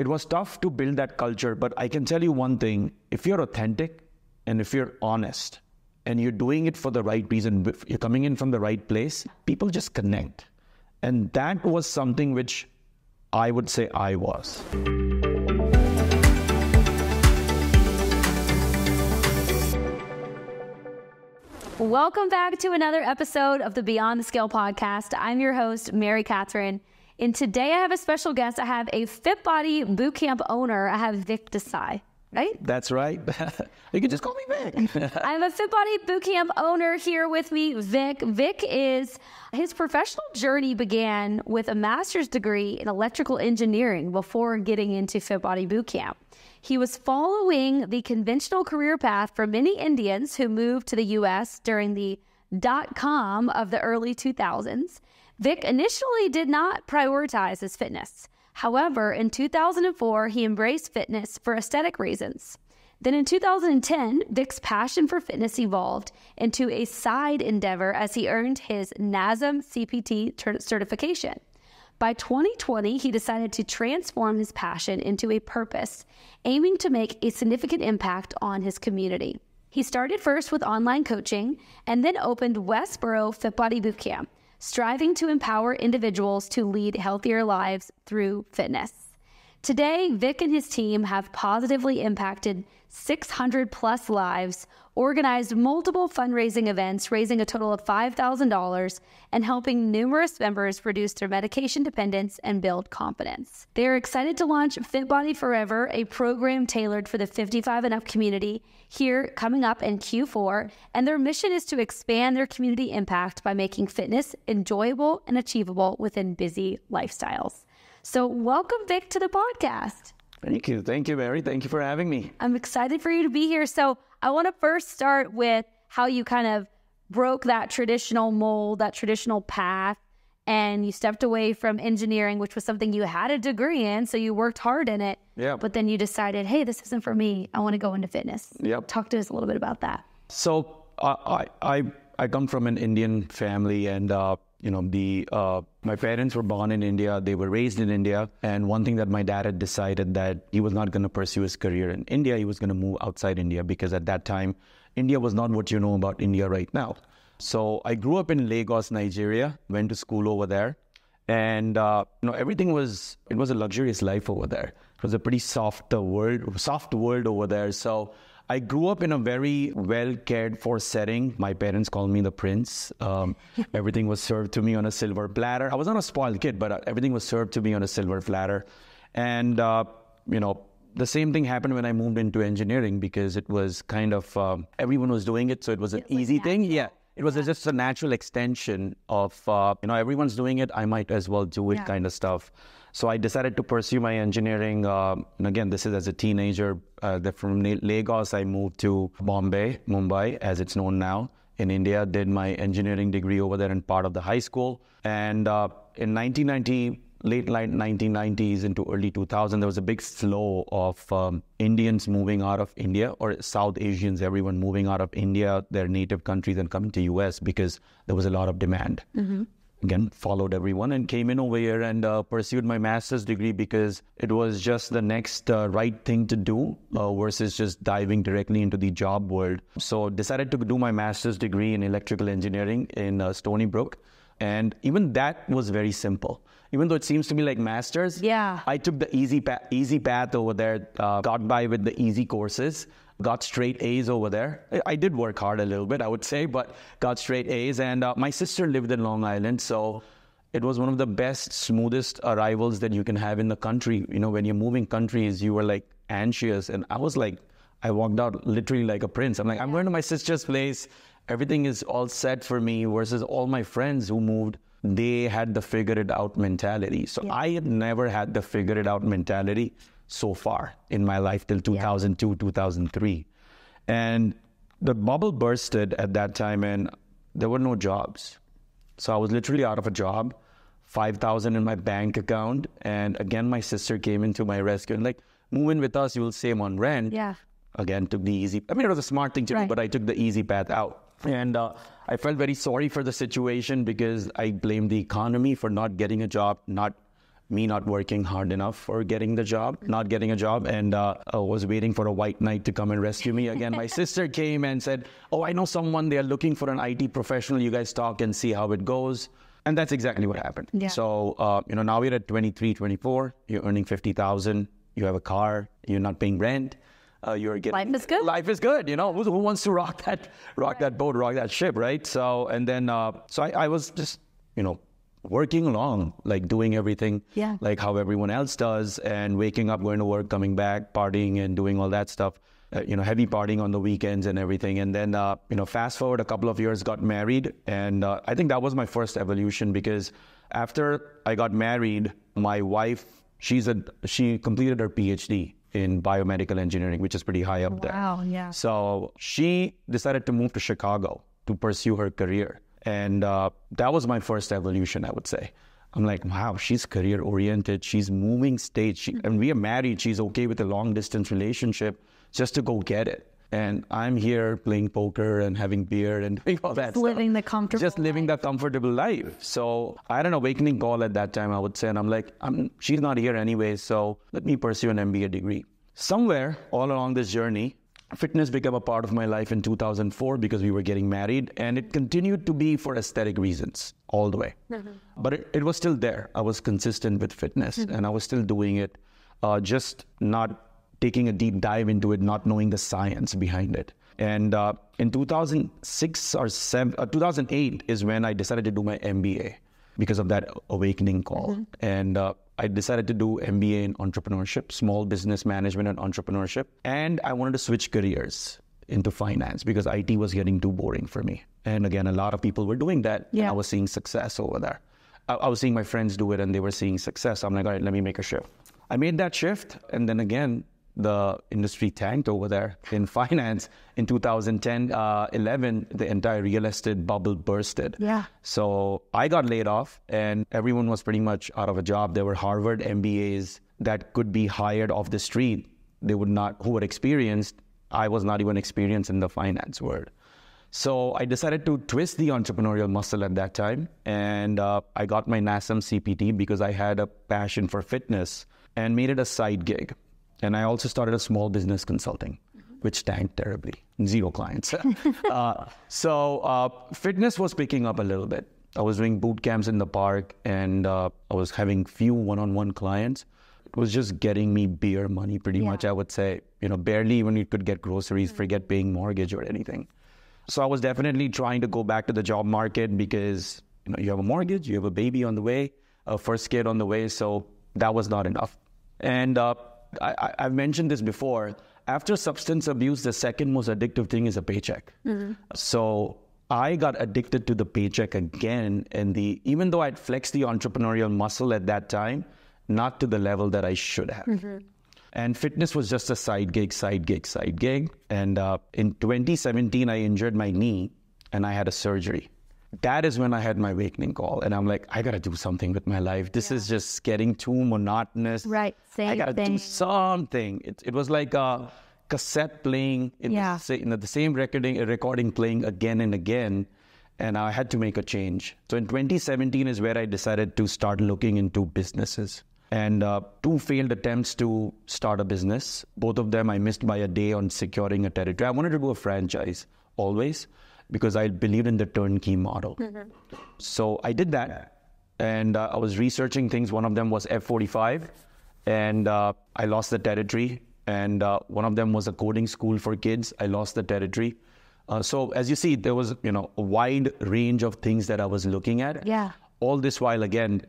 it was tough to build that culture. But I can tell you one thing if you're authentic and if you're honest and you're doing it for the right reason, if you're coming in from the right place, people just connect. And that was something which I would say I was. Welcome back to another episode of the Beyond the Scale podcast. I'm your host, Mary Katherine. And today I have a special guest. I have a Fit Body Bootcamp owner. I have Vik Desai, right? That's right. you can just call me Vik. I have a Fit Body Bootcamp owner here with me, Vik. Vik is his professional journey began with a master's degree in electrical engineering before getting into Fit Body Bootcamp. He was following the conventional career path for many Indians who moved to the U.S. during the dot com of the early 2000s. Vik initially did not prioritize his fitness. However, in 2004, he embraced fitness for aesthetic reasons. Then in 2010, Vik's passion for fitness evolved into a side endeavor as he earned his NASM CPT certification. By 2020, he decided to transform his passion into a purpose, aiming to make a significant impact on his community. He started first with online coaching and then opened Westboro Fit Body Bootcamp, striving to empower individuals to lead healthier lives through fitness. Today, Vik and his team have positively impacted 600 plus lives, organized multiple fundraising events, raising a total of $5,000, and helping numerous members reduce their medication dependence and build confidence. They are excited to launch Fit Body Forever, a program tailored for the 55 and up community, here coming up in Q4. And their mission is to expand their community impact by making fitness enjoyable and achievable within busy lifestyles. So, welcome, Vik, to the podcast. Thank you. Thank you, Mary. Thank you for having me. I'm excited for you to be here. So, I want to first start with how you kind of broke that traditional mold, that traditional path, and you stepped away from engineering, which was something you had a degree in. So, you worked hard in it. Yeah. But then you decided, hey, this isn't for me. I want to go into fitness. Yep. Talk to us a little bit about that. So, I, I, I come from an Indian family, and uh, you know the uh, my parents were born in india they were raised in india and one thing that my dad had decided that he was not going to pursue his career in india he was going to move outside india because at that time india was not what you know about india right now. So i grew up in lagos nigeria went to school over there and uh, you know everything was it was a luxurious life over there it was a pretty soft world soft world over there so I grew up in a very well cared for setting. My parents called me the prince. Um, everything was served to me on a silver platter. I was not a spoiled kid, but uh, everything was served to me on a silver platter. And, uh, you know, the same thing happened when I moved into engineering because it was kind of um, everyone was doing it, so it was an it easy was thing. Yeah. It was yeah. just a natural extension of, uh, you know, everyone's doing it, I might as well do it yeah. kind of stuff. So I decided to pursue my engineering. Uh, and again, this is as a teenager. Uh, from Lagos, I moved to Bombay, Mumbai, as it's known now, in India. Did my engineering degree over there in part of the high school. And uh, in 1990, late 1990s into early 2000, there was a big flow of um, Indians moving out of India or South Asians, everyone moving out of India, their native countries, and coming to US because there was a lot of demand. Mm-hmm again followed everyone and came in over here and uh, pursued my master's degree because it was just the next uh, right thing to do uh, versus just diving directly into the job world. So decided to do my master's degree in electrical engineering in uh, stony brook. And even that was very simple. Even though it seems to me like masters yeah. I took the easy path easy path over there uh, got by with the easy courses got straight A's over there. I did work hard a little bit, I would say, but got straight A's. And uh, my sister lived in Long Island, so it was one of the best, smoothest arrivals that you can have in the country. You know, when you're moving countries, you were like anxious, and I was like, I walked out literally like a prince. I'm like, I'm going to my sister's place. Everything is all set for me. Versus all my friends who moved, they had the figure it out mentality. So yeah. I had never had the figure it out mentality so far in my life till 2002, yeah. 2003. And the bubble bursted at that time and there were no jobs. So I was literally out of a job, 5,000 in my bank account. And again, my sister came into my rescue and like, move in with us, you will save on rent. Yeah. Again, took the easy, I mean, it was a smart thing to right. do, but I took the easy path out. And uh, I felt very sorry for the situation because I blamed the economy for not getting a job, not me not working hard enough for getting the job, not getting a job, and uh, I was waiting for a white knight to come and rescue me again. My sister came and said, "Oh, I know someone. They're looking for an IT professional. You guys talk and see how it goes." And that's exactly what happened. Yeah. So, uh, you know, now we're at 23, 24. You're earning 50,000. You have a car. You're not paying rent. Uh, you're getting Life is good. Life is good. You know, who, who wants to rock that, rock that boat, rock that ship, right? So, and then, uh, so I, I was just, you know, working along, like doing everything, Yeah. like how everyone else does, and waking up, going to work, coming back, partying, and doing all that stuff. Uh, you know, heavy partying on the weekends and everything. And then, uh, you know, fast forward a couple of years, got married, and uh, I think that was my first evolution because after I got married, my wife, she's a she completed her PhD in biomedical engineering, which is pretty high up there. Wow, yeah. So she decided to move to Chicago to pursue her career. And uh, that was my first evolution, I would say. I'm like, wow, she's career oriented. She's moving states. She, and we are married. She's okay with a long distance relationship just to go get it. And I'm here playing poker and having beer and doing all that. stuff. living the comfortable Just living that comfortable life. So I had an awakening call at that time, I would say. And I'm like, I'm, she's not here anyway. So let me pursue an MBA degree. Somewhere all along this journey, fitness became a part of my life in 2004 because we were getting married. And it continued to be for aesthetic reasons all the way. But it, it was still there. I was consistent with fitness and I was still doing it, uh, just not taking a deep dive into it, not knowing the science behind it. And uh, in 2006 or seven, uh, 2008 is when I decided to do my MBA because of that awakening call. And uh, I decided to do MBA in entrepreneurship, small business management and entrepreneurship. And I wanted to switch careers into finance because IT was getting too boring for me. And again, a lot of people were doing that. Yeah. I was seeing success over there. I, I was seeing my friends do it and they were seeing success. I'm like, all right, let me make a shift. I made that shift. And then again, the industry tanked over there in finance. In 2010, uh, 11, the entire real estate bubble bursted. Yeah. So I got laid off, and everyone was pretty much out of a job. There were Harvard MBAs that could be hired off the street. They would not, who were experienced. I was not even experienced in the finance world. So I decided to twist the entrepreneurial muscle at that time, and uh, I got my NASM CPT because I had a passion for fitness and made it a side gig. And I also started a small business consulting, which tanked terribly, zero clients. uh, so uh, fitness was picking up a little bit. I was doing boot camps in the park, and uh, I was having few one-on-one clients. It was just getting me beer money, pretty much. I would say, you know, barely even you could get groceries, forget paying mortgage or anything. So I was definitely trying to go back to the job market because you know you have a mortgage, you have a baby on the way, a first kid on the way, so that was not enough. And uh, I, I've mentioned this before. After substance abuse, the second most addictive thing is a paycheck. So I got addicted to the paycheck again, and the even though I'd flexed the entrepreneurial muscle at that time, not to the level that I should have. And fitness was just a side gig, side gig, side gig. And uh, in 2017, I injured my knee and I had a surgery. That is when I had my awakening call. And I'm like, I got to do something with my life. This is just getting too monotonous. Right, Same I got to do something. It, it was like a cassette playing in, Yeah. the, in the same recording, recording playing again and again. And I had to make a change. So in 2017 is where I decided to start looking into businesses. And uh, two failed attempts to start a business. Both of them I missed by a day on securing a territory. I wanted to do a franchise always because I believed in the turnkey model. So I did that. And uh, I was researching things. One of them was F45. And uh, I lost the territory. And uh, one of them was a coding school for kids. I lost the territory. Uh, so as you see, there was you know a wide range of things that I was looking at. Yeah. All this while again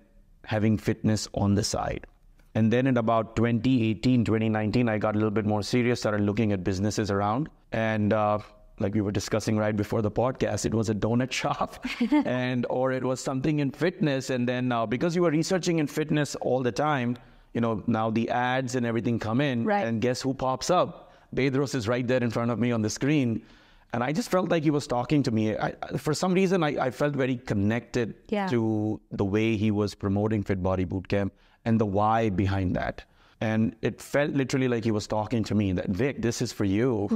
having fitness on the side. And then in about 2018, 2019, I got a little bit more serious, started looking at businesses around. And uh, like we were discussing right before the podcast, it was a donut shop and or it was something in fitness. And then uh, because you were researching in fitness all the time, you know, now the ads and everything come in. Right. And guess who pops up? Bedros is right there in front of me on the screen. And I just felt like he was talking to me. I, for some reason, I, I felt very connected Yeah. to the way he was promoting Fit Body Bootcamp and the why behind that. And it felt literally like he was talking to me that, Vik, this is for you.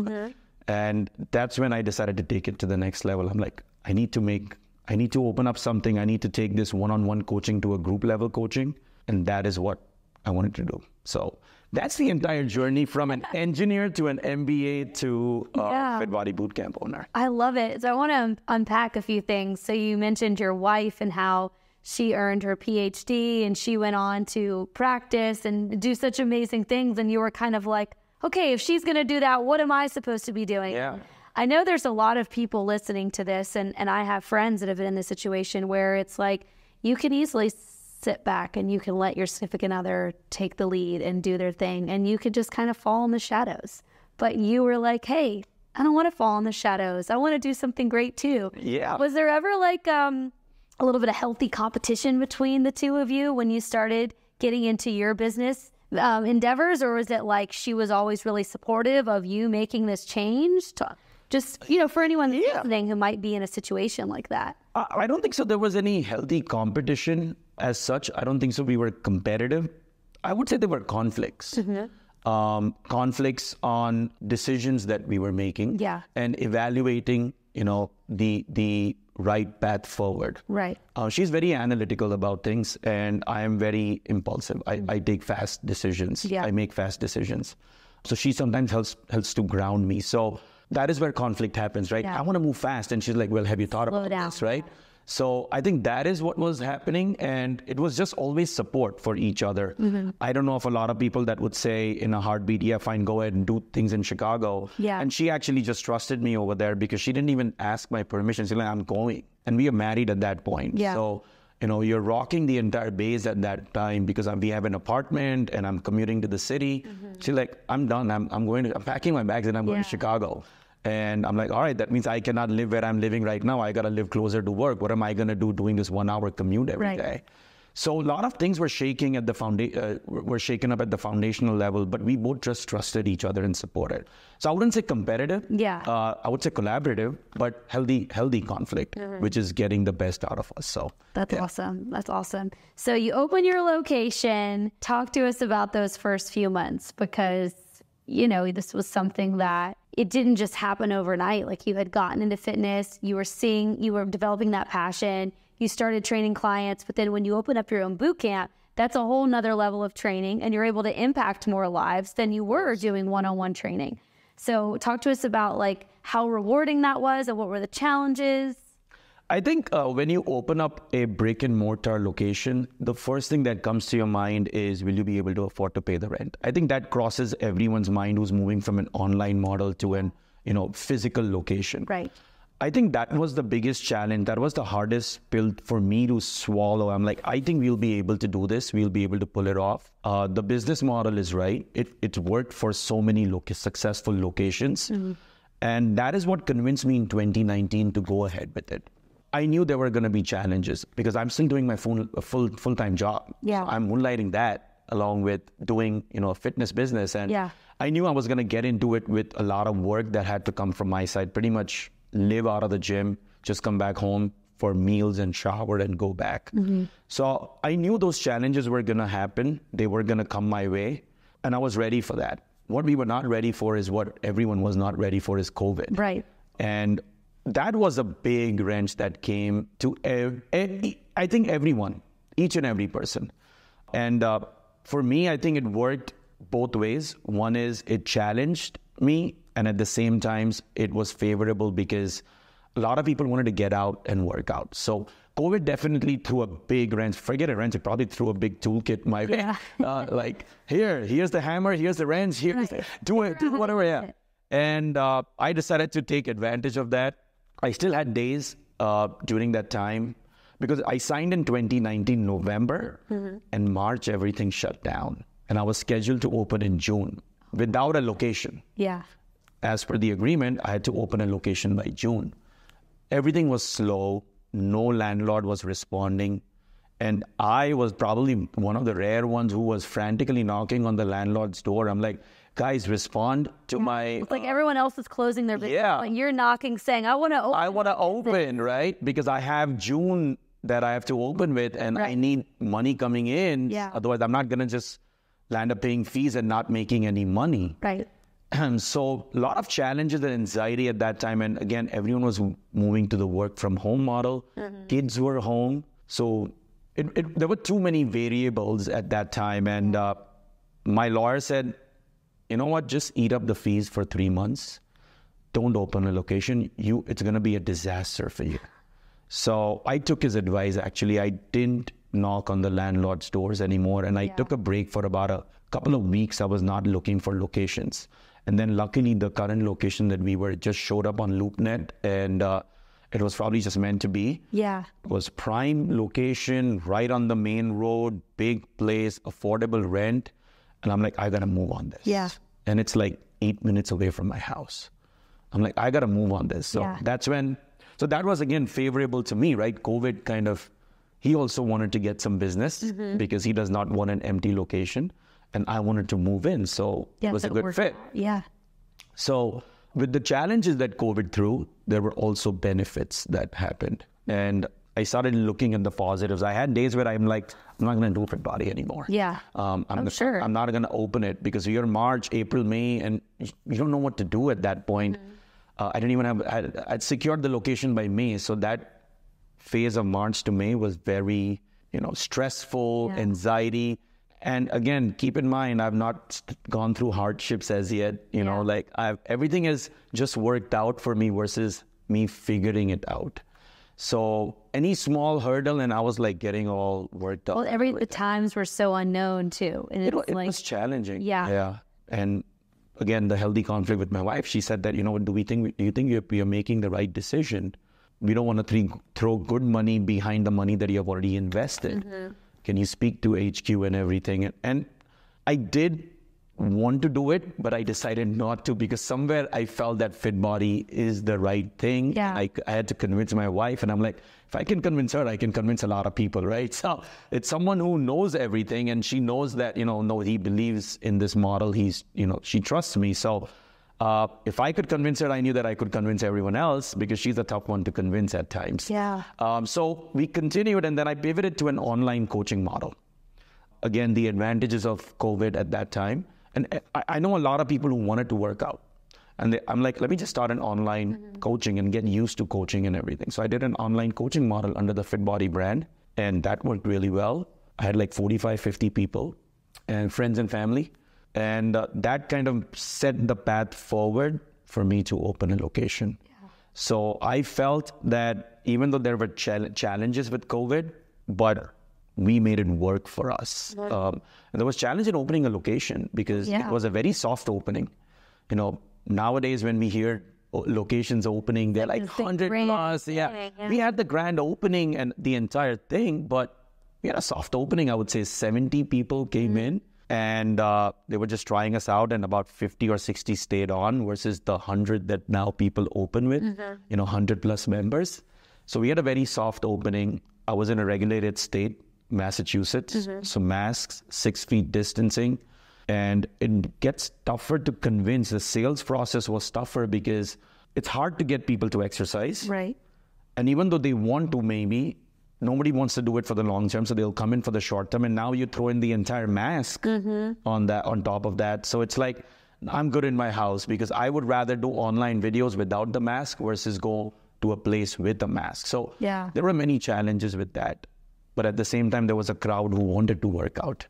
And that's when I decided to take it to the next level. I'm like, I need to make, I need to open up something. I need to take this one on one coaching to a group level coaching. and that is what I wanted to do. So that's the entire journey from an engineer to an MBA to uh, Yeah. Fit Body Bootcamp owner. I love it. So I want to un- unpack a few things. So you mentioned your wife and how she earned her PhD and she went on to practice and do such amazing things. And you were kind of like, okay, if she's going to do that, what am I supposed to be doing? Yeah. I know there's a lot of people listening to this, and, and I have friends that have been in this situation where it's like you can easily sit back and you can let your significant other take the lead and do their thing, and you could just kind of fall in the shadows. But you were like, hey, I don't want to fall in the shadows. I want to do something great too. Yeah. Was there ever like um, a little bit of healthy competition between the two of you when you started getting into your business um, endeavors, or was it like she was always really supportive of you making this change? To, just you know, for anyone listening who might be in a situation like that. I I don't think so. There was any healthy competition as such. I don't think so. We were competitive. I would say there were conflicts. Um, conflicts on decisions that we were making. Yeah. And evaluating, you know, the the right path forward. Right. Uh, she's very analytical about things, and I am very impulsive. I, I take fast decisions. Yeah. I make fast decisions. So she sometimes helps helps to ground me. So that is where conflict happens, right? Yeah. I want to move fast, and she's like, "Well, have you thought Slow about down. this?" Right? So I think that is what was happening, and it was just always support for each other. Mm-hmm. I don't know if a lot of people that would say in a heartbeat, "Yeah, fine, go ahead and do things in Chicago." Yeah. And she actually just trusted me over there because she didn't even ask my permission. She's like, "I'm going," and we are married at that point. Yeah. So you know, you're rocking the entire base at that time because I'm, we have an apartment and I'm commuting to the city. She's like, I'm done. I'm, I'm going to, I'm packing my bags and I'm going Yeah. to Chicago. And I'm like, all right, that means I cannot live where I'm living right now. I got to live closer to work. What am I going to do doing this one hour commute every day? Right. So a lot of things were shaking at the founda- uh, were shaken up at the foundational level, but we both just trusted each other and supported. So I wouldn't say competitive. Yeah. Uh, I would say collaborative, but healthy, healthy conflict, which is getting the best out of us. So That's awesome. That's awesome. So you open your location. Talk to us about those first few months because you know this was something that it didn't just happen overnight. Like you had gotten into fitness, you were seeing, you were developing that passion. You started training clients, but then when you open up your own boot camp, that's a whole nother level of training, and you're able to impact more lives than you were doing one-on-one training. So talk to us about like how rewarding that was, and what were the challenges. I think uh, when you open up a brick and mortar location, the first thing that comes to your mind is will you be able to afford to pay the rent? I think that crosses everyone's mind who's moving from an online model to an you know physical location. Right. I think that was the biggest challenge. That was the hardest pill for me to swallow. I'm like, I think we'll be able to do this. We'll be able to pull it off. Uh, the business model is right. It it worked for so many loca- successful locations, and that is what convinced me in 2019 to go ahead with it. I knew there were going to be challenges because I'm still doing my full full full time job. Yeah. So I'm moonlighting that along with doing you know a fitness business, and Yeah. I knew I was going to get into it with a lot of work that had to come from my side. Pretty much live out of the gym, just come back home for meals and shower and go back. Mm-hmm. So I knew those challenges were going to happen. They were going to come my way, and I was ready for that. What we were not ready for is what everyone was not ready for is COVID. Right. And that was a big wrench that came to, ev- e- I think, everyone, each and every person. And uh, for me, I think it worked both ways. One is it challenged me, and at the same times, it was favorable because a lot of people wanted to get out and work out. So COVID definitely threw a big wrench. Forget a wrench; it probably threw a big toolkit my way. Yeah. Uh, like here, here's the hammer, here's the wrench, here's Right. do it, do Figure out how to whatever. Yeah. And uh, I decided to take advantage of that. I still had days uh, during that time because I signed in 2019 November and March everything shut down, and I was scheduled to open in June without a location. Yeah. As per the agreement, I had to open a location by June. Everything was slow. No landlord was responding. And I was probably one of the rare ones who was frantically knocking on the landlord's door. I'm like, guys, respond to mm, my. It's like uh, everyone else is closing their business. Yeah. Like you're knocking, saying, "I want to open." I want to open, right? Because I have June that I have to open with, and I need money coming in. Yeah. Otherwise, I'm not going to just land up paying fees and not making any money. right. And so a lot of challenges and anxiety at that time and again everyone was moving to the work from home model mm-hmm. kids were home so it, it, there were too many variables at that time, and uh, my lawyer said, "You know what? Just eat up the fees for three months. Don't open a location. You, it's going to be a disaster for you." So I took his advice. Actually, I didn't knock on the landlord's doors anymore, and I Yeah. took a break for about a couple of weeks. I was not looking for locations, and then luckily, the current location that we were just showed up on LoopNet, and uh, it was probably just meant to be Yeah. It was prime location, right on the main road, big place, affordable rent. And I'm like, I gotta move on this. Yeah. And it's like eight minutes away from my house. I'm like, I gotta move on this. So Yeah. that's when, so that was again favorable to me, right? COVID kind of, he also wanted to get some business Mm-hmm. because he does not want an empty location. And I wanted to move in. So Yeah. it was so a good fit. out. Yeah. So, with the challenges that COVID threw, there were also benefits that happened. And I started looking at the positives. I had days where I'm like, I'm not going to do Fit Body anymore. Yeah. Um, I'm, Oh, gonna- sure. I'm not going to open it because you're March, April, May, and you don't know what to do at that point. Mm-hmm. Uh, I didn't even have, I'd, I'd secured the location by May. So that phase of March to May was very, you know, stressful, Yeah. anxiety. And again, keep in mind, I've not gone through hardships as yet. You know, like I've everything has just worked out for me versus me figuring it out. So any small hurdle, and I was like getting all worked up. Well, every the times were so unknown too, and it, it's it like was challenging. Yeah. yeah. And again, the healthy conflict with my wife. She said that you know, what do we think? Do you think you're, you're making the right decision? We don't want to th- throw good money behind the money that you have already invested. Mm-hmm. Can you speak to HQ and everything? And, and I did want to do it, but I decided not to because somewhere I felt that Fit Body is the right thing. Yeah. I, I had to convince my wife, and I'm like, if I can convince her, I can convince a lot of people, right? So it's someone who knows everything, and she knows that you know, no, he believes in this model. He's, you know, she trusts me. So uh, if I could convince her, I knew that I could convince everyone else because she's a tough one to convince at times. Yeah. Um, so we continued, and then I pivoted to an online coaching model again the advantages of covid at that time and i, I know a lot of people who wanted to work out. And they, i'm like let me just start an online coaching and get used to coaching and everything. So i did an online coaching model under the fit body brand and that worked really well. I had like 45 50 people and friends and family. And uh, that kind of set the path forward for me to open a location. So I felt that even though there were chal- challenges with COVID, but we made it work for us. Um, and there was challenge in opening a location because Yeah. it was a very soft opening. You know, nowadays when we hear locations opening, they're like the hundred plus. Yeah. thing, yeah. We had the grand opening and the entire thing, but we had a soft opening. I would say 70 people came Mm-hmm. in and uh, they were just trying us out, and about 50 or 60 stayed on versus the 100 that now people open with, Mm-hmm. you know, 100 plus members. So we had a very soft opening. I was in a regulated state, Massachusetts. Mm-hmm. So masks, six feet distancing. And it gets tougher to convince. The sales process was tougher because it's hard to get people to exercise. right. And even though they want to, maybe nobody wants to do it for the long term, so they'll come in for the short term. And now you throw in the entire mask on that, on top of that. So it's like I'm good in my house because I would rather do online videos without the mask versus go to a place with a mask. So Yeah. there were many challenges with that, but at the same time, there was a crowd who wanted to work out,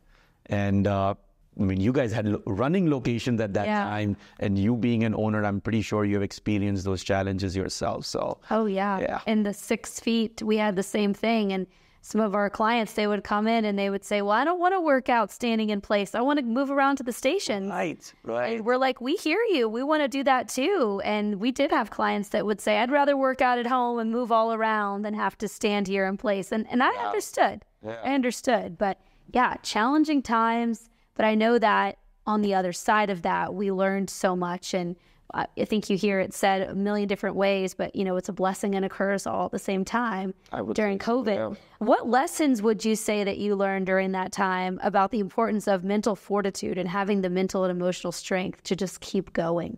and. Uh, I mean, you guys had lo- running locations at that Yeah. time, and you being an owner, I'm pretty sure you've experienced those challenges yourself. So, Oh yeah. Yeah. And the six feet, we had the same thing. And some of our clients, they would come in and they would say, "Well, I don't want to work out standing in place. I want to move around to the station." Right, right. And we're like, we hear you. We want to do that too. And we did have clients that would say, I'd rather work out at home and move all around than have to stand here in place. And and I understood. I understood. But yeah, challenging times. But I know that on the other side of that, we learned so much. And I I think you hear it said a million different ways, but you know, it's a blessing and a curse all at the same time during say so, COVID. yeah. What lessons would you say that you learned during that time about the importance of mental fortitude and having the mental and emotional strength to just keep going?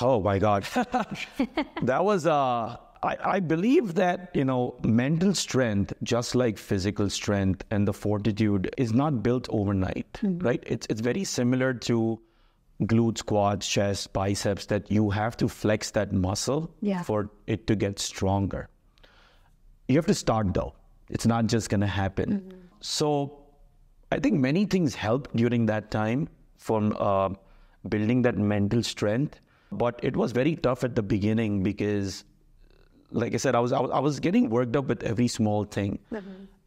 Oh my God. that was, uh, I, I believe that, you know, mental strength, just like physical strength and the fortitude, is not built overnight, right? It's, it's very similar to glutes, quads, chest, biceps, that you have to flex that muscle Yeah. for it to get stronger. You have to start though. It's not just going to happen. So I think many things helped during that time from uh, building that mental strength. But it was very tough at the beginning because, like I said, I was I was, I was getting worked up with every small thing.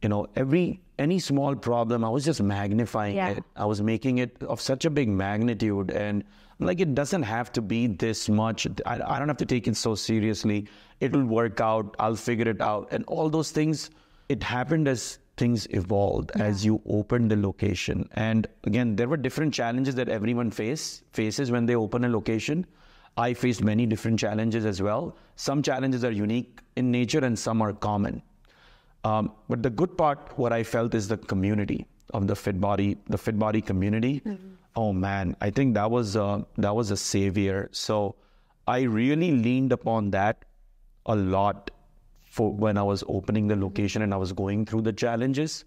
You know, every any small problem, I was just magnifying Yeah. it. I was making it of such a big magnitude, and like it doesn't have to be this much. I, I don't have to take it so seriously. It'll work out. I'll figure it out, and all those things. It happened as things evolved as you opened the location and again there were different challenges that everyone face faces when they open a location i faced many different challenges as well some challenges are unique in nature and some are common um, but the good part what i felt is the community of the fit body the fit body community oh man i think that was uh, that was a savior so i really leaned upon that a lot for when I was opening the location and I was going through the challenges.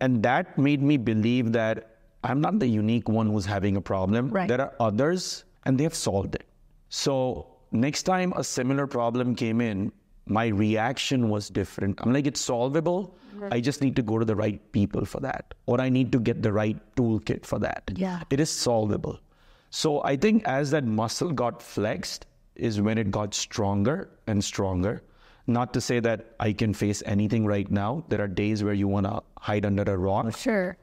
And that made me believe that I'm not the unique one who's having a problem. Right. There are others and they have solved it. So next time a similar problem came in, my reaction was different. I'm like, it's solvable. I just need to go to the right people for that, or I need to get the right toolkit for that. Yeah. It is solvable. So I think as that muscle got flexed is when it got stronger and stronger. Not to say that I can face anything right now. There are days where you want to hide under a rock, Sure.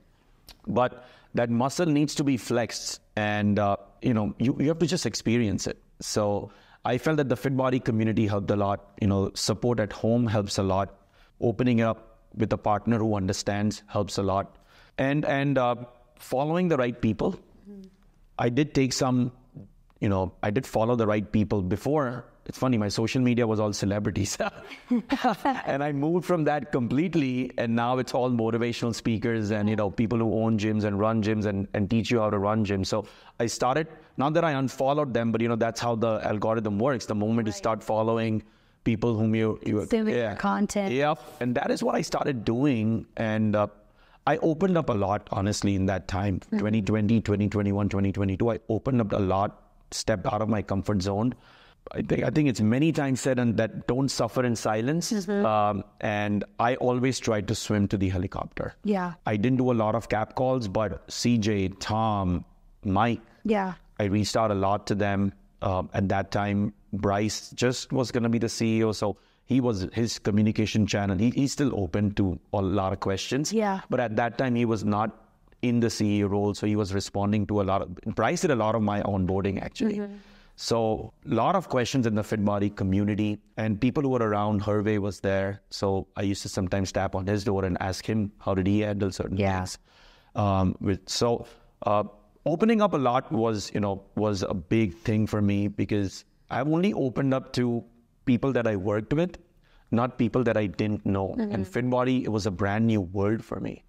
but that muscle needs to be flexed and uh, you know you, you have to just experience it so i felt that the fit body community helped a lot. You know support at home helps a lot. Opening up with a partner who understands helps a lot. And and uh, following the right people. I did take some you know i did follow the right people before. It's funny my social media was all celebrities. And i moved from that completely and now it's all motivational speakers and you know people who own gyms and run gyms and, and teach you how to run gyms. So i started not that i unfollowed them but you know that's how the algorithm works the moment you start following people whom you you Consuming their content. Yep. And that is what I started doing. And uh, I opened up a lot, honestly, in that time 2020, 2021, 2022. I opened up a lot, stepped out of my comfort zone. I think I think it's many times said and that don't suffer in silence. Um, and I always tried to swim to the helicopter. Yeah. I didn't do a lot of cap calls, but CJ, Tom, Mike, Yeah. I reached out a lot to them. Um, at that time, Bryce just was going to be the CEO, so he was his communication channel. He, he's still open to a lot of questions. Yeah. But at that time, he was not in the CEO role, so he was responding to a lot of. Bryce did a lot of my onboarding actually. So a lot of questions in the FitBody community, and people who were around. Hervey was there, so I used to sometimes tap on his door and ask him how did he handle certain Yeah. things. Um, with so uh, opening up a lot was you know was a big thing for me because I've only opened up to people that I worked with, not people that I didn't know. And mm-hmm. FitBody it was a brand new world for me.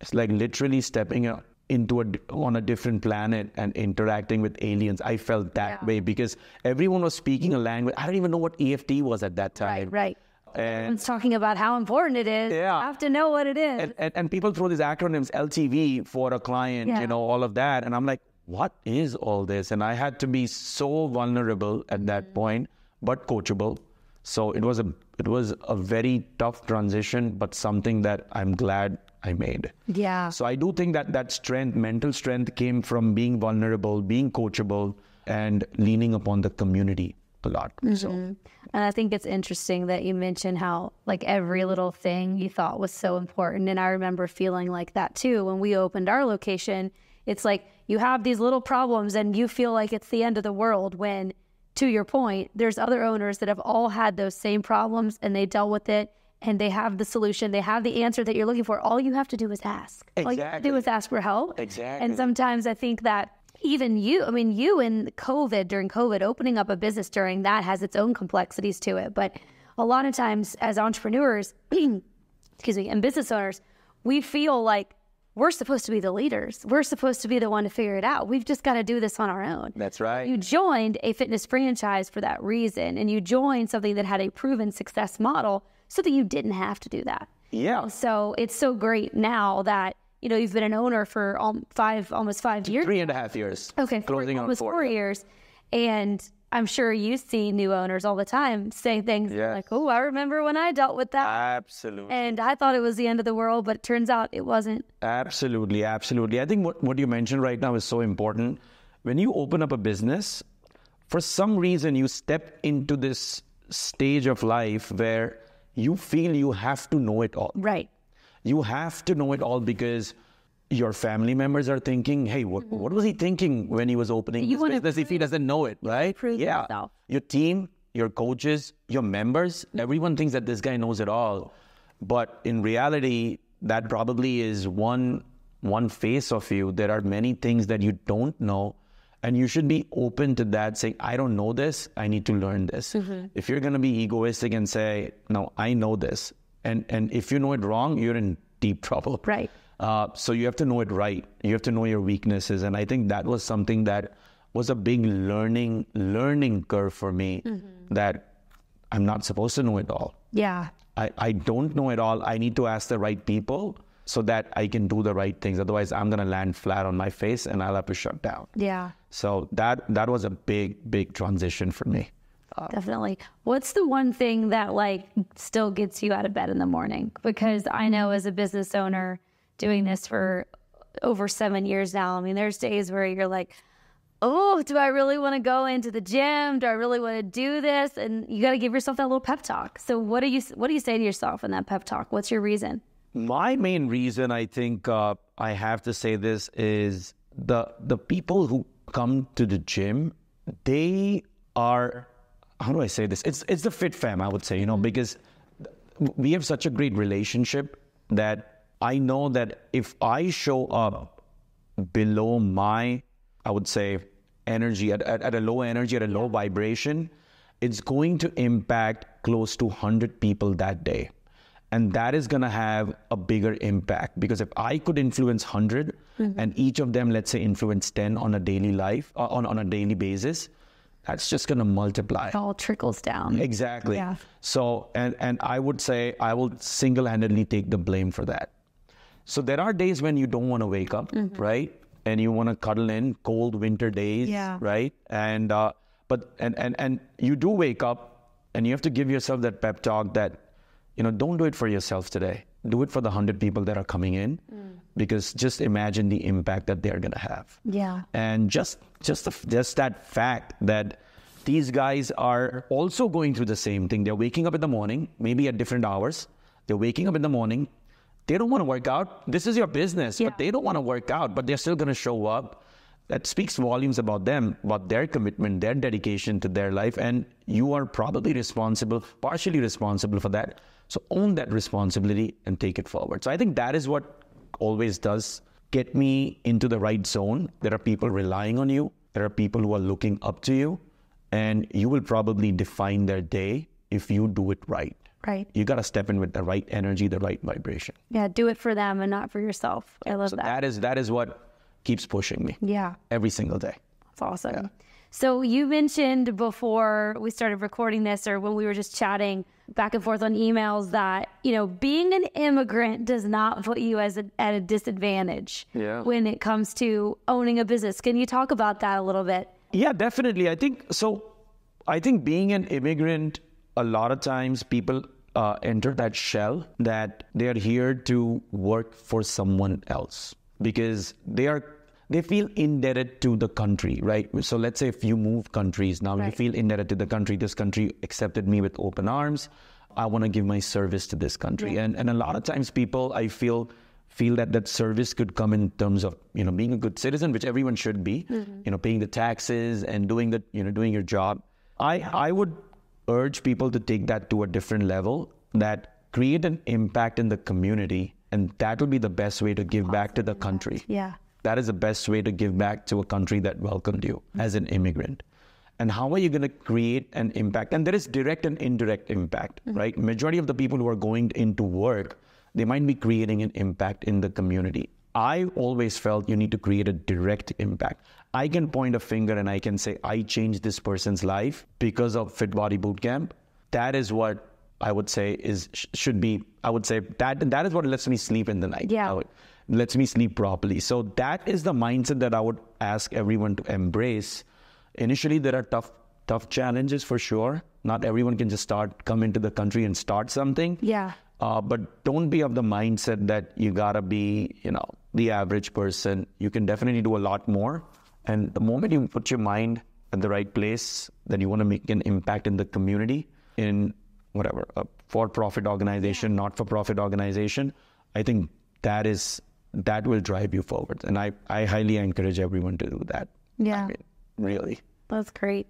It's like literally stepping into a on a different planet and interacting with aliens. I felt that Yeah. way because everyone was speaking a language. I don't even know what EFT was at that time. Right. Right. And Everyone's talking about how important it is. Yeah. You have to know what it is. and, and, and people throw these acronyms LTV for a client, Yeah. you know, all of that. And I'm like, what is all this? And I had to be so vulnerable at that Mm-hmm. point, but coachable. So it was a it was a very tough transition, but something that I'm glad I made. yeah. So I do think that that strength, mental strength, came from being vulnerable, being coachable, and leaning upon the community a lot. So mm-hmm. And I think it's interesting that you mentioned how like every little thing you thought was so important. And I remember feeling like that too when we opened our location. It's like you have these little problems and you feel like it's the end of the world when to your point, there's other owners that have all had those same problems and they dealt with it and they have the solution. They have the answer that you're looking for. All you have to do is ask. Exactly. All you have to do is ask for help. Exactly. And sometimes I think that even you, I mean, you in COVID, during COVID, opening up a business during that has its own complexities to it. But a lot of times as entrepreneurs, excuse me, and business owners, we feel like we're supposed to be the leaders. We're supposed to be the one to figure it out. We've just got to do this on our own. that's right. You joined a fitness franchise for that reason, and you joined something that had a proven success model so that you didn't have to do that. yeah. So it's so great now that you know you've been an owner for al- five, almost five years. Three and a half years. Okay, Closing almost four. four years, and I'm sure you see new owners all the time say things Yes. like, "Oh, I remember when I dealt with that." Absolutely. and I thought it was the end of the world, but it turns out it wasn't. Absolutely, absolutely. I think what, what you mentioned right now is so important. When you open up a business, for some reason you step into this stage of life where you feel you have to know it all. Right. You have to know it all because your family members are thinking, hey, what, what was he thinking when he was opening Mm-hmm. You this business if he doesn't know it, right? prove yeah. yourself. Your team, your coaches, your members, everyone thinks that this guy knows it all. But in reality, that probably is one one face of you. There are many things that you don't know. And you should be open to that, saying, I don't know this, I need to learn this. Mm-hmm. If you're gonna be egoistic and say, No, I know this, and and if you know it wrong, you're in deep trouble. Right. Uh, so you have to know it right. You have to know your weaknesses, and I think that was something that was a big learning learning curve for me. That I'm not supposed to know it all. Yeah. I, I don't know it all. I need to ask the right people so that I can do the right things. Otherwise, I'm gonna land flat on my face and I'll have to shut down. Yeah. So that that was a big big transition for me. Definitely. What's the one thing that like still gets you out of bed in the morning? Because I know as a business owner doing this for over seven years now, I mean, there's days where you're like, oh, do I really want to go into the gym? Do I really want to do this? And you got to give yourself that little pep talk. So what do you what do you say to yourself in that pep talk? What's your reason? My main reason, I think, uh, I have to say this is the the people who come to the gym, they are. How do I say this? It's it's the fit fam, I would say, you know, because we have such a great relationship that I know that if I show up below my, I would say, energy at, at, at a low energy, at a low vibration, it's going to impact close to 100 people that day. And that is going to have a bigger impact because if I could influence 100 and each of them, let's say, influence 10 on a daily life, uh, on, on a daily basis, that's just going to multiply. It all trickles down. Exactly. Yeah. So, and and I would say I will single-handedly take the blame for that. So there are days when you don't want to wake up, right? And you want to cuddle in cold winter days, Yeah. right? And uh, but and and and you do wake up, and you have to give yourself that pep talk that, you know, don't do it for yourself today. Do it for the hundred people that are coming in, because just imagine the impact that they're gonna have Yeah. and just just the, just that fact that these guys are also going through the same thing. They're waking up in the morning maybe at different hours. They're waking up in the morning. They don't want to work out. This is your business Yeah. but they don't want to work out but they're still going to show up. That speaks volumes about them about their commitment their dedication to their life and you are probably responsible partially responsible for that. So own that responsibility and take it forward. So i think that is what always does get me into the right zone. There are people relying on you. There are people who are looking up to you, and you will probably define their day if you do it right. Right. You got to step in with the right energy, the right vibration. Yeah. Do it for them and not for yourself. I love So that. that is that is what keeps pushing me Yeah. every single day. That's awesome. Yeah. So you mentioned before we started recording this or when we were just chatting back and forth on emails that, you know, being an immigrant does not put you as a, at a disadvantage Yeah. when it comes to owning a business. Can you talk about that a little bit? Yeah, definitely. I think so. I think being an immigrant, a lot of times people uh, enter that shell that they are here to work for someone else because they are they feel indebted to the country, right? So let's say if you move countries now, you feel indebted to the country. This country accepted me with open arms. I want to give my service to this country, and and a lot of times people I feel feel that that service could come in terms of you know being a good citizen, which everyone should be, mm-hmm. you know, paying the taxes and doing the you know doing your job. I I would urge people to take that to a different level, that create an impact in the community, and that will be the best way to give back to the country. Yeah. That is the best way to give back to a country that welcomed you as an immigrant. And how are you going to create an impact? And there is direct and indirect impact, mm-hmm. right? Majority of the people who are going into work, they might be creating an impact in the community. I always felt you need to create a direct impact. I can point a finger and I can say, I changed this person's life because of Fit Body Bootcamp. That is what I would say is should be. I would say that that is what lets me sleep in the night. Yeah. Would- lets me sleep properly. So that is the mindset that I would ask everyone to embrace. Initially, there are tough tough challenges for sure. Not everyone can just start, come into the country and start something. Yeah. Uh, but don't be of the mindset that you gotta be, you know, the average person. You can definitely do a lot more. And the moment you put your mind at the right place, that you want to make an impact in the community, in whatever, a for-profit organization, not-for-profit organization, I think that is that will drive you forward. And I, I highly encourage everyone to do that. Yeah. I mean, really. That's great.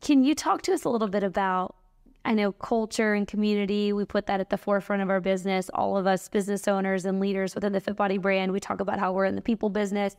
Can you talk to us a little bit about? I know culture and community, we put that at the forefront of our business. All of us business owners and leaders within the FitBody brand, we talk about how we're in the people business.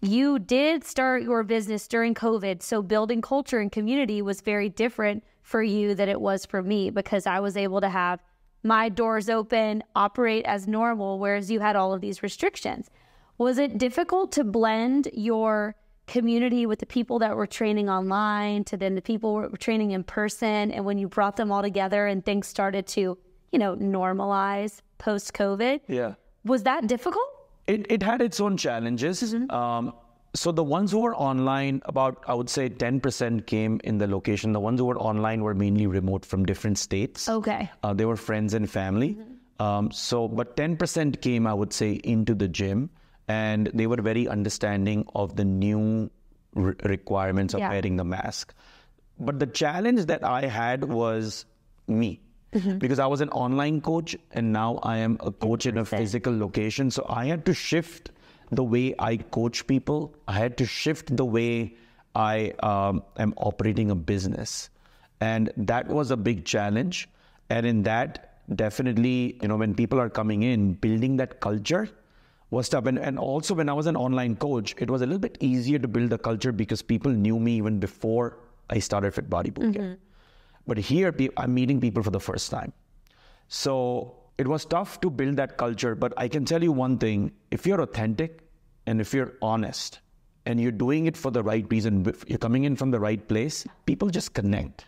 You did start your business during COVID. So building culture and community was very different for you than it was for me because I was able to have my doors open, operate as normal, whereas you had all of these restrictions. Was it difficult to blend your community with the people that were training online to then the people were training in person and when you brought them all together and things started to you know normalize post covid Yeah. was that difficult It, it had its own challenges. Um, so the ones who were online, about I would say 10% came in the location. The ones who were online were mainly remote from different states. okay Uh, they were friends and family. Um, so, but 10% came, I would say, into the gym, and they were very understanding of the new re- requirements of Yeah. wearing the mask. But the challenge that I had was me. Because I was an online coach and now I am a coach in a physical location. So I had to shift the way I coach people. I had to shift the way I um, am operating a business. And that was a big challenge. And in that, definitely, you know, when people are coming in, building that culture was tough. And, and also, when I was an online coach, it was a little bit easier to build the culture because people knew me even before I started Fit Body Bootcamp. But here, I'm meeting people for the first time. So it was tough to build that culture. But I can tell you one thing if you're authentic and if you're honest and you're doing it for the right reason, if you're coming in from the right place, people just connect.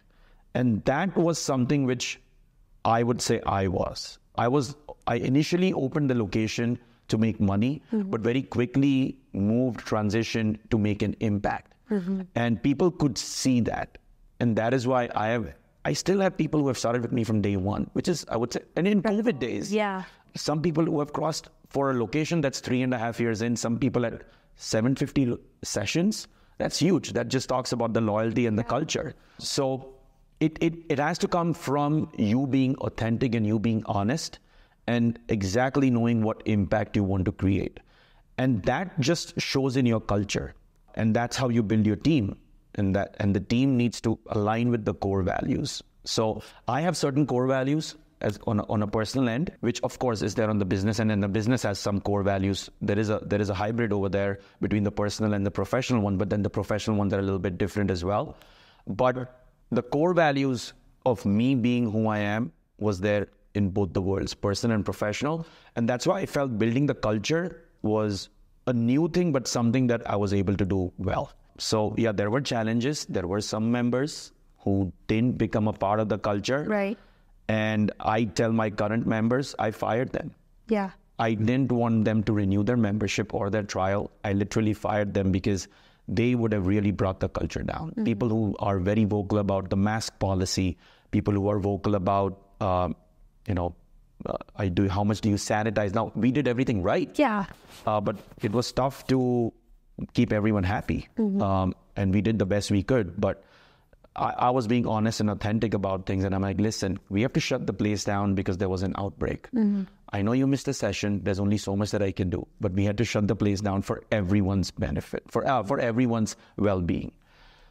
And that was something which I would say I was. I was, I initially opened the location to make money, mm-hmm. but very quickly moved, transition to make an impact. Mm-hmm. And people could see that. And that is why I have, I still have people who have started with me from day one, which is, I would say, and in COVID days, yeah some people who have crossed for a location that's three and a half years in, some people at 750 sessions. That's huge. That just talks about the loyalty and the culture. So it, it, it has to come from you being authentic and you being honest and exactly knowing what impact you want to create. And that just shows in your culture. And that's how you build your team. And that and the team needs to align with the core values. So I have certain core values as on a, on a personal end, which of course is there on the business end, and the business has some core values. There is a there is a hybrid over there between the personal and the professional one, but then the professional ones are a little bit different as well. But the core values of me being who I am was there in both the worlds, personal and professional, and that's why I felt building the culture was a new thing, but something that I was able to do well. So yeah, there were challenges. There were some members who didn't become a part of the culture. right And I tell my current members, I fired them. yeah I didn't want them to renew their membership or their trial. I literally fired them because they would have really brought the culture down. People who are very vocal about the mask policy, people who are vocal about, um, you know, uh, I do. How much do you sanitize? Now we did everything right, yeah uh, but it was tough to keep everyone happy. Um, and we did the best we could. But I, I was being honest and authentic about things. And I'm like, listen, we have to shut the place down because there was an outbreak. I know you missed a session. There's only so much that I can do. But we had to shut the place down for everyone's benefit, for, uh, for everyone's well being.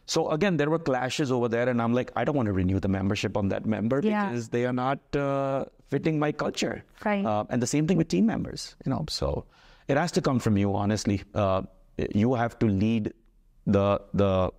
So again, there were clashes over there, and I'm like, I don't want to renew the membership on that member Yeah. because they are not uh, fitting my culture. Right. Uh, and the same thing with team members, you know. So it has to come from you, honestly. Uh, you have to lead the the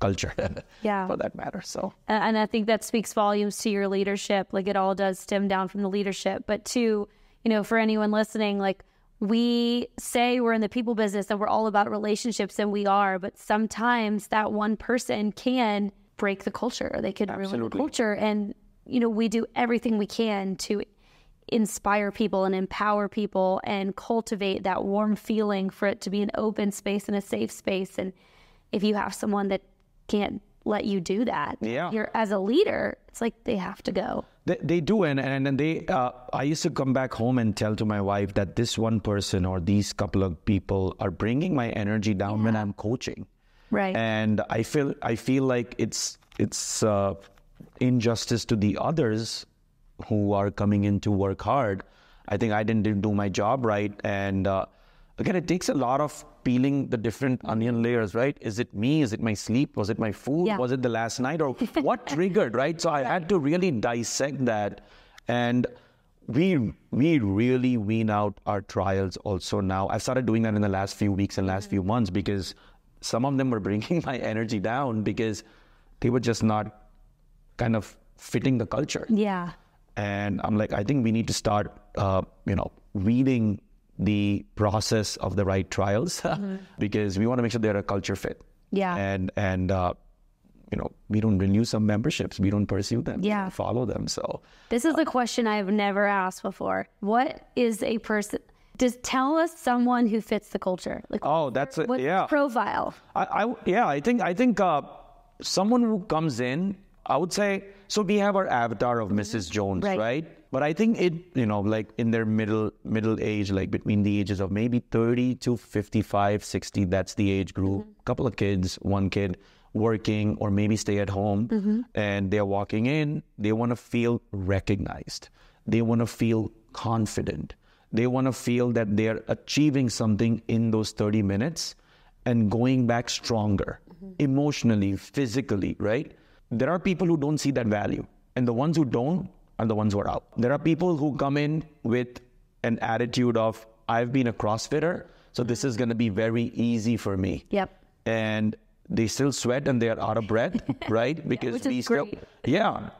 culture, Yeah. for that matter. So And- I think that speaks volumes to your leadership. Like it all does stem down from the leadership. But two, you know, for anyone listening, like we say we're in the people business and we're all about relationships, and we are. But sometimes that one person can break the culture. Or they could ruin the culture. And you know, we do everything we can to inspire people and empower people and cultivate that warm feeling for it to be an open space and a safe space. And if you have someone that can't let you do that. Yeah. You're as a leader, it's like they have to go. They, they do, and and, and they. Uh, I used to come back home and tell to my wife that this one person or these couple of people are bringing my energy down when I'm coaching, Right. and I feel I feel like it's it's uh, injustice to the others who are coming in to work hard. I think I didn't do my job right, and uh, again, it takes a lot of peeling the different onion layers. Right? Is it me? Is it my sleep? Was it my food? Yeah. Was it the last night? Or what triggered? Right? So I had to really dissect that, and we we really wean out our trials also now. I've started doing that in the last few weeks and last few months because some of them were bringing my energy down because they were just not kind of fitting the culture. yeah. And I'm like, I think we need to start, uh, you know, reading the process of the right trials because we want to make sure they're a culture fit. Mm-hmm. Yeah. And and uh, you know, we don't renew some memberships, we don't pursue them, Yeah. follow them. So This is a question I've never asked before. What is a person? Just tell us someone who fits the culture. Like, oh, that's a, yeah. profile? I, I yeah, I think I think uh, someone who comes in, I would say. So we have our avatar of mm-hmm. Mrs. Jones, Right. right. But I think it, you know, like in their middle middle age, like between the ages of maybe 30 to 55, 60, that's the age group. Mm-hmm. Couple of kids, one kid working or maybe stay at home, mm-hmm. and they're walking in. They want to feel recognized. They want to feel confident. They want to feel that they're achieving something in those 30 minutes and going back stronger emotionally, physically, right? There are people who don't see that value, and the ones who don't are the ones who are out. There are people who come in with an attitude of, I've been a CrossFitter, so this is going to be very easy for me. Yep. And they still sweat and they are out of breath, right? Because is we still, great. yeah.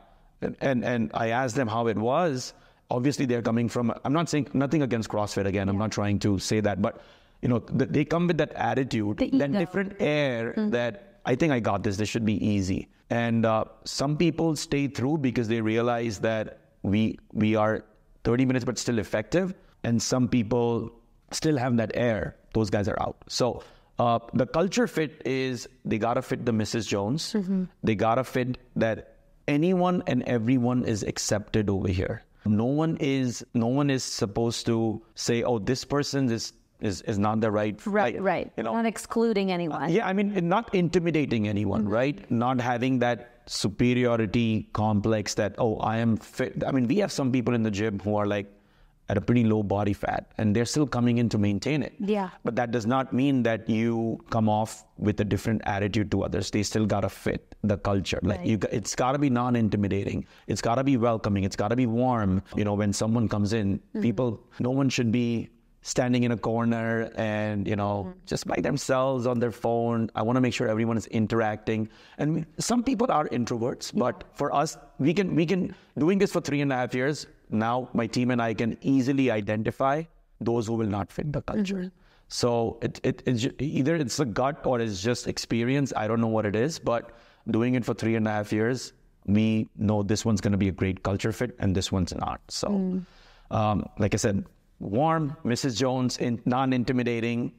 And, and and I asked them how it was. Obviously, they're coming from. I'm not saying nothing against CrossFit. Again, I'm not trying to say that, but you know, they come with that attitude, that different air mm-hmm. that I think I got this. This should be easy. And uh, some people stay through because they realize that we we are 30 minutes but still effective, and some people still have that air. Those guys are out. So. Uh, the culture fit is they gotta fit the Mrs. Jones. They gotta fit that anyone and everyone is accepted over here. No one is no one is supposed to say, "Oh, this person is is, is not the right." Right, like, right. You know, Not excluding anyone. Uh, yeah, I mean, not intimidating anyone, mm-hmm. right? Not having that superiority complex that, oh, I am fit. I mean, we have some people in the gym who are like at a pretty low body fat and they're still coming in to maintain it. Yeah. But that does not mean that you come off with a different attitude to others. They still got to fit the culture. Like Right. you, it's got to be non-intimidating. It's got to be welcoming. It's got to be warm. You know, when someone comes in, mm-hmm. people, no one should be standing in a corner and you know mm-hmm. just by themselves on their phone. I want to make sure everyone is interacting. And we, some people are introverts but for us we can we can doing this for three and a half years now my team and i can easily identify those who will not fit the culture. Mm-hmm. So it, it it's either it's a gut or it's just experience. I don't know what it is but doing it for three and a half years we know this one's going to be a great culture fit and this one's not so. Mm. Um, like i said warm mrs jones in non-intimidating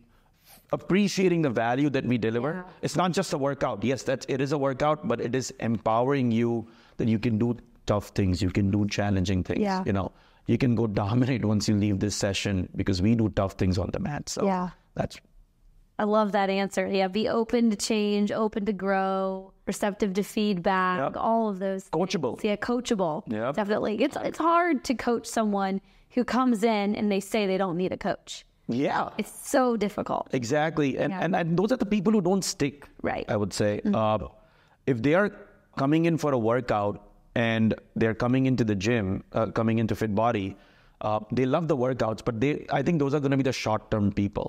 appreciating the value that we deliver it's not just a workout yes that it is a workout but it is empowering you that you can do tough things you can do challenging things Yeah. you know you can go dominate once you leave this session because we do tough things on the mat so Yeah. that's I love that answer. Yeah, be open to change, open to grow, receptive to feedback, Yep. all of those. coachable Yeah, coachable. Yep. Definitely. It's it's hard to coach someone who comes in and they say they don't need a coach. yeah It's so difficult. Exactly, and, and and those are the people who don't stick. Right. Mm-hmm. I would say, uh, if they are coming in for a workout and they're coming into the gym, uh, coming into Fit Body, uh, they love the workouts, but they, I think those are going to be the short-term people.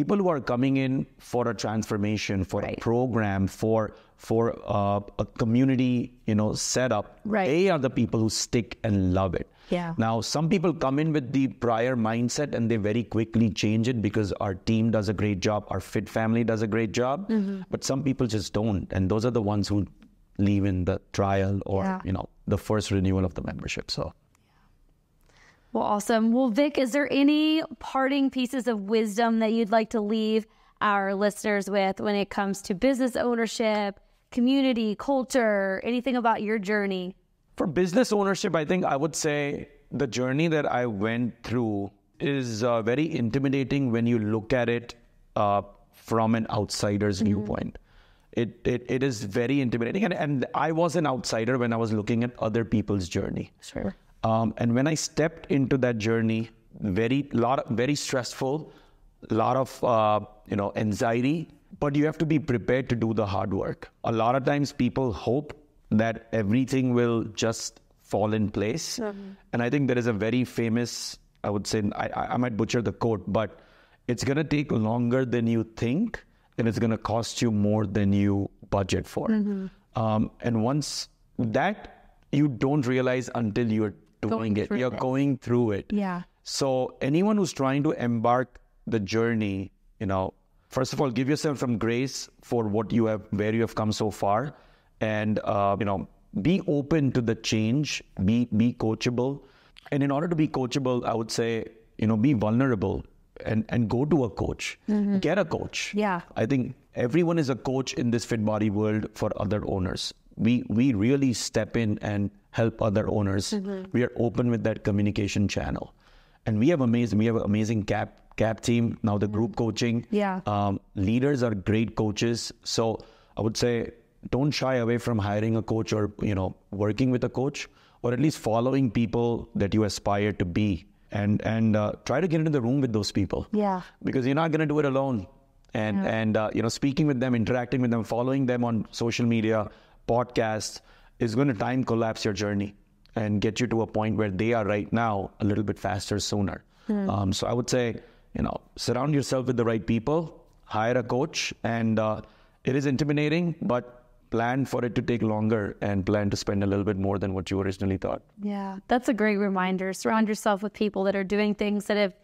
People who are coming in for a transformation, for Mm-hmm. Right. a program, for for uh, a community, you know, setup. Right. They are the people who stick and love it. Yeah. Now, some people come in with the prior mindset and they very quickly change it because our team does a great job, our fit family does a great job, Mm-hmm. but some people just don't. And those are the ones who leave in the trial or, Yeah. you know, the first renewal of the membership. So, Well, awesome. Well, Vik, is there any parting pieces of wisdom that you'd like to leave our listeners with when it comes to business ownership, community, culture, anything about your journey? For business ownership, I think I would say the journey that I went through is uh, very intimidating when you look at it uh, from an outsider's viewpoint. It, it, it is very intimidating. And, and I was an outsider when I was looking at other people's journey. Sure. Um, and when I stepped into that journey, very lot, very stressful, lot of uh, you know anxiety. But you have to be prepared to do the hard work. A lot of times, people hope that everything will just fall in place. And I think there is a very famous, I would say, I, I might butcher the quote, but it's going to take longer than you think, and it's going to cost you more than you budget for. Um, and once that you don't realize until you're doing Going it, you're it. going through it. Yeah. So anyone who's trying to embark the journey, you know, first of all, give yourself some grace for what you have, where you have come so far, and uh, you know, be open to the change. Be be coachable, and in order to be coachable, I would say, you know, be vulnerable and and go to a coach. Get a coach. Yeah. I think everyone is a coach in this fit body world for other owners. We we really step in and help other owners. We are open with that communication channel, and we have amazing we have an amazing cap cap team now. The group coaching, Yeah. um, leaders are great coaches. So I would say don't shy away from hiring a coach or you know working with a coach or at least following people that you aspire to be and and uh, try to get into the room with those people Yeah. because you're not going to do it alone and and uh, you know speaking with them interacting with them following them on social media podcasts is going to time collapse your journey and get you to a point where they are right now a little bit faster sooner um, so i would say you know surround yourself with the right people hire a coach and uh, it is intimidating but plan for it to take longer and plan to spend a little bit more than what you originally thought Yeah, that's a great reminder. Surround yourself with people that are doing things that have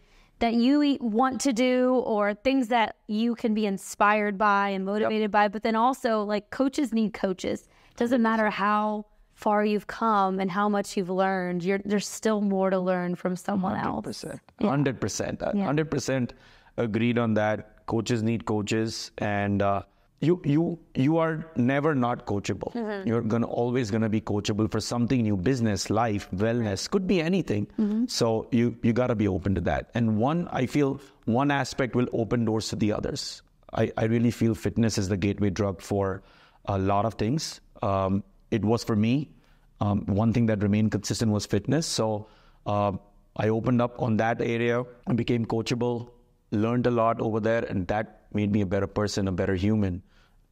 that you want to do or things that you can be inspired by and motivated by. But then also, like coaches need coaches. Doesn't matter how far you've come and how much you've learned. You're, there's still more to learn from someone else. percent, hundred percent, hundred percent agreed on that. Coaches need coaches, and uh, you you you are never not coachable. Mm-hmm. You're gonna always gonna be coachable for something new, business, life, wellness, could be anything. Mm-hmm. So you you gotta be open to that. And one, I feel one aspect will open doors to the others. I, I really feel fitness is the gateway drug for a lot of things. Um, it was for me. Um, one thing that remained consistent was fitness. So uh, I opened up on that area and became coachable, learned a lot over there, and that made me a better person, a better human,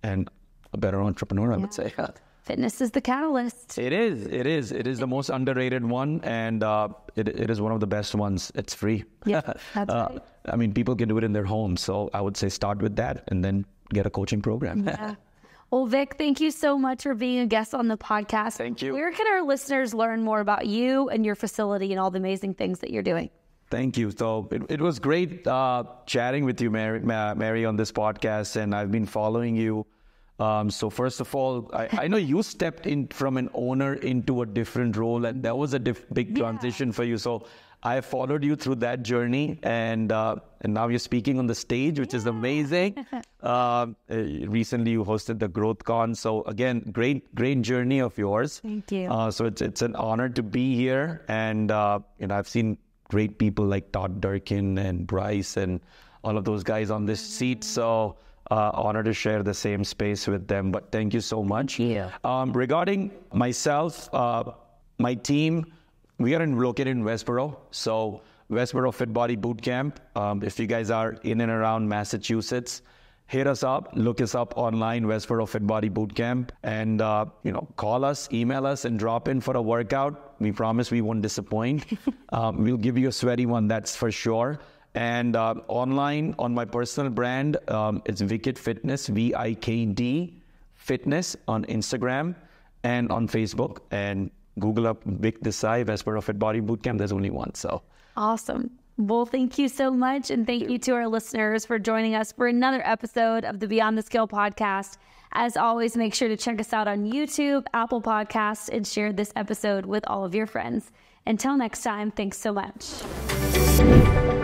and a better entrepreneur, I would say. Fitness is the catalyst. It is, it is, it is the most underrated one, and uh, it, it is one of the best ones. It's free. Yeah, that's Uh, right. I mean, people can do it in their homes, so I would say start with that, and then get a coaching program. Yeah. Well, Vik, thank you so much for being a guest on the podcast. Thank you. Where can our listeners learn more about you and your facility and all the amazing things that you're doing? Thank you. So it, it was great uh, chatting with you, Mary, Mary, on this podcast, and I've been following you. Um, so first of all, I, I know you stepped in from an owner into a different role, and that was a diff- big transition for you. So I followed you through that journey, and uh, and now you're speaking on the stage, which is amazing. Um, uh, recently, you hosted the Growth Con. So again, great great journey of yours. Thank you. Uh, so it's it's an honor to be here, and uh, you know I've seen great people like Todd Durkin and Bryce and all of those guys on this seat. So uh, honor to share the same space with them. But thank you so much. you. Um, regarding myself, uh, my team, we are in, located in Westboro. So Westboro Fit Body Boot Camp. Um, if you guys are in and around Massachusetts, hit us up, look us up online, Westboro Fit Body Boot Camp, and uh, you know, call us, email us, and drop in for a workout. We promise we won't disappoint. um, we'll give you a sweaty one, that's for sure. And uh, online on my personal brand, um, it's VikD Fitness, V I K D Fitness on Instagram and on Facebook. And Google up Vik Desai, Westboro Fit Body Bootcamp. There's only one. So Awesome. Well, thank you so much. And thank you to our listeners for joining us for another episode of the Beyond the Scale podcast. As always, make sure to check us out on YouTube, Apple Podcasts, and share this episode with all of your friends. Until next time, thanks so much.